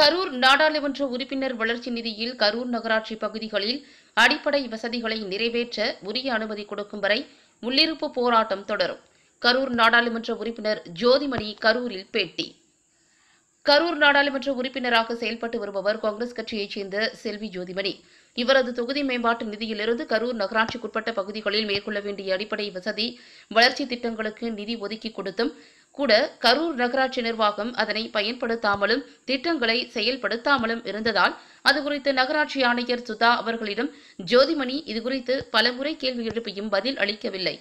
கரூர் நாடாளுமன்ற உறுப்பினர் வளர்ச்சி நிதியில் கரூர் நகராட்சி பகுதிகளில் அடிப்படை வசதிகளை நிறைவேற்ற உரிய அனுமதி கொடுக்கும் வரை உள்ளிருப்பு போராட்டம் தொடரும். கரூர் நாடாளுமன்ற உறுப்பினர் ஜோதிமணி கரூரில் பேட்டி. கரூர் நாடாளுமன்ற உறுப்பினராக செயல்பட்டு வருபவர் காங்கிரஸ் கட்சியைச் சேர்ந்த செல்வி ஜோதிமணி. இவரது தொகுதி மேம்பாட்டு நிதியிலிருந்து கரூர் நகராட்சிக்குட்பட்ட பகுதிகளில் மேற்கொள்ள வேண்டிய அடிப்படை வசதி வளர்ச்சி திட்டங்களுக்கு நிதி ஒதுக்கி கொடுத்தும் கூட கரூர் நகராட்சி நிர்வாகம் அதனை பயன்படுத்தாமலும் திட்டங்களை செயல்படுத்தாமலும் இருந்ததால் அது குறித்து நகராட்சி ஆணையர் சுதா அவர்களிடம் ஜோதிமணி இதுகுறித்து பலமுறை கேள்வி எழுப்பியும் பதில் அளிக்கவில்லை.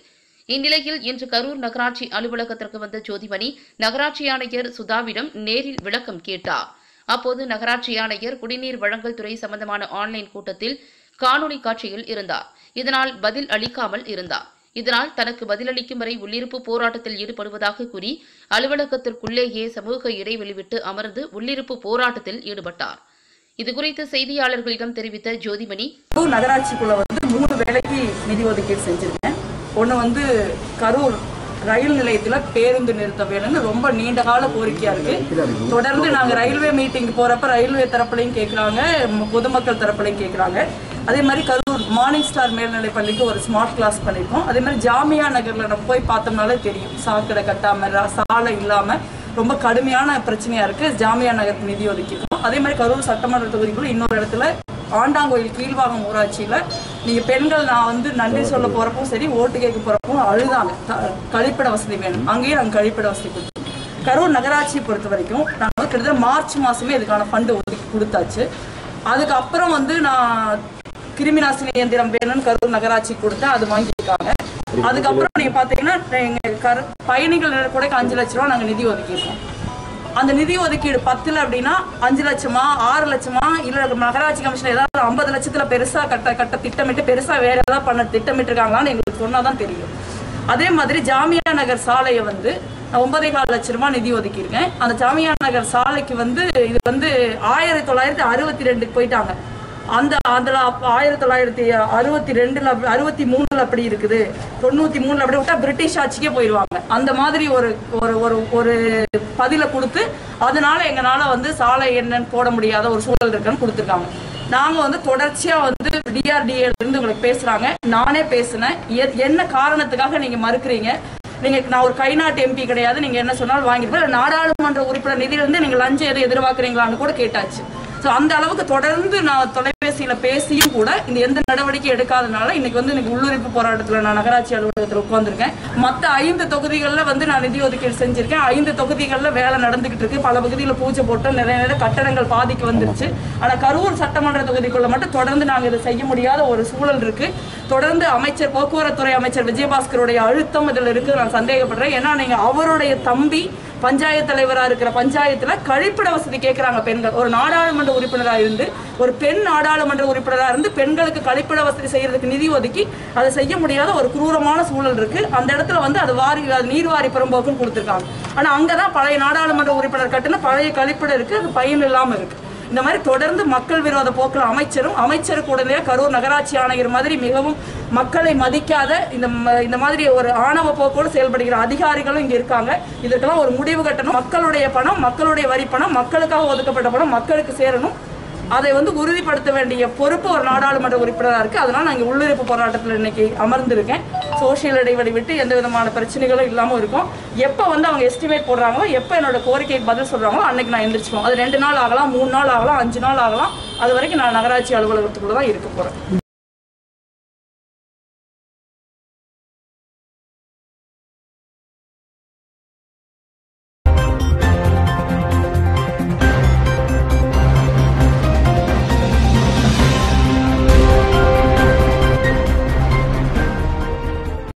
இந்நிலையில் இன்று கரூர் நகராட்சி அலுவலகத்திற்கு வந்த ஜோதிமணி நகராட்சி ஆணையர் சுதாவிடம் நேரில் விளக்கம் கேட்டார். அப்போது நகராட்சி ஆணையர் குடிநீர் வழங்கல் துறை சம்பந்தமான ஆன்லைன் கூட்டத்தில் காணொலி காட்சியில் இருந்தார். இதனால் பதில் அளிக்காமல் இருந்தார். இதனால் தனக்கு பதிலளிக்கும் வரை உள்ளிருப்பு போராட்டத்தில் ஈடுபடுவதாக கூறி அலுவலகத்திற்குள்ளேயே சமூக இடைவெளி விட்டு அமர்ந்து உள்ளிருப்பு போராட்டத்தில் ஈடுபட்டார். இதுகுறித்து செய்தியாளர்களிடம் தெரிவித்த ஜோதிமணி நகராட்சிக்குள்ள வந்து மூணு வேலைக்கு நிதி ஒதுக்கீடு செஞ்சிருக்கேன். ஒன்று வந்து கரூர் ரயில் நிலையத்துல பேருந்து நிறுத்த வேணும்னு ரொம்ப நீண்ட கால கோரிக்கையா இருக்கு. தொடர்ந்து நாங்க ரயில்வே மீட்டிங் போறப்ப ரயில்வே தரப்புலையும் கேட்குறாங்க பொதுமக்கள் தரப்புலையும் கேட்குறாங்க அதே மாதிரி மார்னிங் ஸ்டார் மேல்நிலை பள்ளிக்கு ஒரு ஸ்மார்ட் கிளாஸ் பண்ணியிருக்கோம் அதே மாதிரி ஜாமியா நகரில் நம்ம போய் பார்த்தோம்னாலே தெரியும். சாக்கடை கட்டாம சாலை இல்லாம ரொம்ப கடுமையான பிரச்சனையா இருக்கு. ஜாமியா நகருக்கு நிதி ஒதுக்கியிருக்கோம். அதே மாதிரி கரூர் சட்டமன்ற தொகுதிக்குள்ள இன்னொரு இடத்துல ஆண்டாங்கோயில் கீழ்வாகம் ஊராட்சியில நீங்க பெண்கள் நான் வந்து நன்றி சொல்ல போகிறப்போ சரி ஓட்டு கேட்க போறப்போ அழுதாங்க. கழிப்பிட வசதி வேணும். அங்கேயும் நாங்கள் கழிப்பிட வசதி கொடுத்தோம் கரூர் நகராட்சியை பொறுத்த வரைக்கும் நாங்கள் கிட்டத்தட்ட மார்ச் மாசமே இதுக்கான ஃபண்டு ஒதுக்கி கொடுத்தாச்சு. அதுக்கப்புறம் வந்து நான் கிருமி நாசினி இயந்திரம் வேணும்னு கரூர் நகராட்சி கொடுத்த அது வாங்கியிருக்காங்க. அதுக்கப்புறம் நீங்க பாத்தீங்கன்னா எங்க கரு பயணிகள் கூட அஞ்சு லட்ச ரூபா நாங்க நிதி ஒதுக்கியிருக்கோம். அந்த நிதி ஒதுக்கீடு பத்துல அப்படின்னா அஞ்சு லட்சமா ஆறு லட்சமா இல்ல நகராட்சி கமிஷன் ஏதாவது ஐம்பது லட்சத்துல பெருசா கட்ட கட்ட திட்டமிட்டு பெருசா வேற ஏதாவது பண்ண திட்டமிட்டு இருக்காங்களான்னு எங்களுக்கு சொன்னாதான் தெரியும். அதே மாதிரி ஜாமியா நகர் சாலையை வந்து நான் ஒன்பதே கால் லட்ச ரூபாய் நிதி ஒதுக்கியிருக்கேன். அந்த ஜாமியா நகர் சாலைக்கு வந்து இது வந்து ஆயிரத்தி தொள்ளாயிரத்தி அறுபத்தி ரெண்டுக்கு போயிட்டாங்க. அந்த அதில் ஆயிரத்தி தொள்ளாயிரத்தி அறுபத்தி ரெண்டுல அறுபத்தி மூணுல அப்படி இருக்குது. தொண்ணூத்தி மூணுல அப்படி விட்டா பிரிட்டிஷ் ஆட்சிக்கே போயிடுவாங்க அந்த மாதிரி ஒரு ஒரு ஒரு ஒரு பதில கொடுத்து அதனால எங்களால வந்து சாலை என்னன்னு போட முடியாத ஒரு சூழல் இருக்குன்னு கொடுத்துருக்காங்க. நாங்க வந்து தொடர்ச்சியா வந்து டிஆர்டிஏலேருந்து உங்களுக்கு பேசுறாங்க. நானே பேசினேன். என்ன காரணத்துக்காக நீங்க மறுக்கிறீங்க? நீங்க நான் ஒரு கைநாட்டு எம்பி கிடையாது. நீங்க என்ன சொன்னாலும் வாங்கிருப்பேன். நாடாளுமன்ற உறுப்பினர் நிதியிலிருந்து நீங்க லஞ்சம் எதுவும் எதிர்பார்க்குறீங்களான்னு கூட கேட்டாச்சு. ஸோ அந்த அளவுக்கு தொடர்ந்து நான் தொலைபேசியில பேசியும் கூட இந்த எந்த நடவடிக்கை எடுக்காதனால இன்னைக்கு வந்து எனக்கு உள்ளுரிப்பு போராட்டத்துல நான் நகராட்சி அலுவலகத்தில் உட்காந்துருக்கேன் மற்ற ஐந்து தொகுதிகளில் வந்து நான் நிதி ஒதுக்கீடு செஞ்சிருக்கேன். ஐந்து தொகுதிகளில் வேலை நடந்துகிட்டு இருக்கு. பல பகுதியில் பூஜை போட்டு நிறைய நிறைய கட்டடங்கள் பாதிக்கு வந்துருச்சு. ஆனா கரூர் சட்டமன்ற தொகுதிக்குள்ள மட்டும் தொடர்ந்து நாங்கள் இதை செய்ய முடியாத ஒரு சூழல் இருக்கு. தொடர்ந்து அமைச்சர் போக்குவரத்துறை அமைச்சர் விஜயபாஸ்கருடைய அழுத்தம் இதில் இருக்கு. நான் சந்தேகப்படுறேன். ஏன்னா நீங்க அவருடைய தம்பி பஞ்சாயத்து தலைவரா இருக்கிற பஞ்சாயத்துல கழிப்பிட வசதி கேட்குறாங்க பெண்கள். ஒரு நாடாளுமன்ற உறுப்பினரா இருந்து ஒரு பெண் நாடாளுமன்ற உறுப்பினரா இருந்து பெண்களுக்கு கழிப்பிட வசதி செய்யறதுக்கு நிதி ஒதுக்கி அதை செய்ய முடியாத ஒரு குரூரமான சூழல் இருக்கு. அந்த இடத்துல வந்து அது வாரி அது நீர்வாரி புறம்போக்குன்னு கொடுத்துருக்காங்க. ஆனா அங்கதான் பழைய நாடாளுமன்ற உறுப்பினர் கட்டுன பழைய கழிப்பிடம் இருக்கு. அது பயன் இல்லாம இருக்கு. இந்த மாதிரி தொடர்ந்து மக்கள் விரோத போக்கில் அமைச்சரும் அமைச்சருக்கு உடனே கரூர் நகராட்சி ஆணையர் மாதிரி மிகவும் மக்களை மதிக்காத இந்த ம- இந்த மாதிரி ஒரு ஆணவ போக்கோடு செயல்படுகிற அதிகாரிகளும் இங்கே இருக்காங்க. இதற்கெல்லாம் ஒரு முடிவு கட்டணும். மக்களுடைய பணம் மக்களுடைய வரி பணம் மக்களுக்காக ஒதுக்கப்பட்ட பணம் மக்களுக்கு சேரணும். அதை வந்து உறுதிப்படுத்த வேண்டிய பொறுப்பு ஒரு நாடாளுமன்ற உறுப்பினராக இருக்குது அதனால் நான் உள்ளிருப்பு போராட்டத்தில் இன்னைக்கு அமர்ந்திருக்கேன். சோஷியல் இடைவெளி விட்டு எந்த விதமான பிரச்சனைகளும் இல்லாமல் இருக்கும். எப்போ வந்து அவங்க எஸ்டிமேட் போடுறாங்களோ எப்போ என்னோட கோரிக்கைக்கு பதில் சொல்கிறாங்களோ அன்னைக்கு நான் எந்திரிச்சுப்போம் அது ரெண்டு நாள் ஆகலாம் மூணு நாள் ஆகலாம் அஞ்சு நாள் ஆகலாம். அது வரைக்கும் நான் நகராட்சி அலுவலகத்துக்குள்ளே தான் இருக்க போகிறேன்